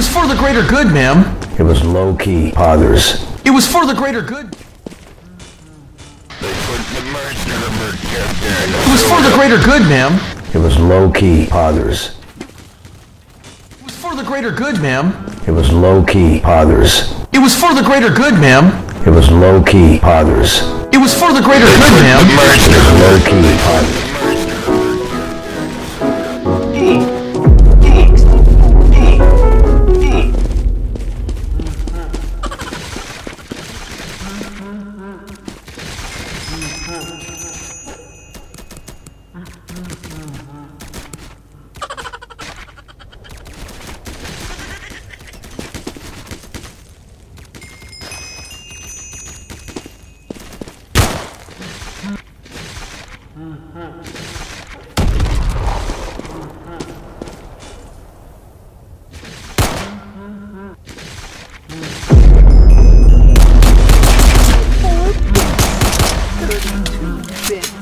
was for the greater good, ma'am. It was low-key poggers. It was for the greater good. It was for the greater good, ma'am. It was low-key poggers. It was for the greater good, ma'am. It was low-key poggers. It was for the greater good, ma'am. It was low-key poggers. It was for the greater good, ma'am. It was low-key poggers. bitch.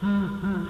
嗯嗯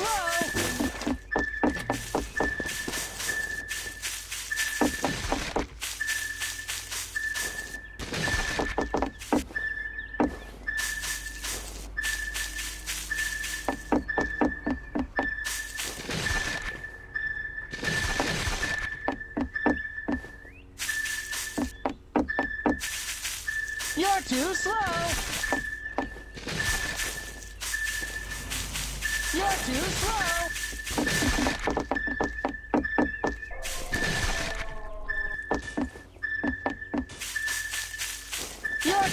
slow. You're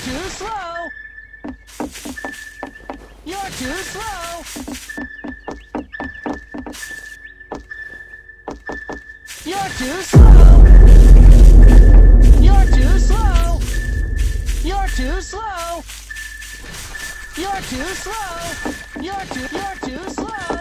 too slow. You're too slow. You're too slow. You're too slow. You're too slow. You're too slow. You're too you're too slow.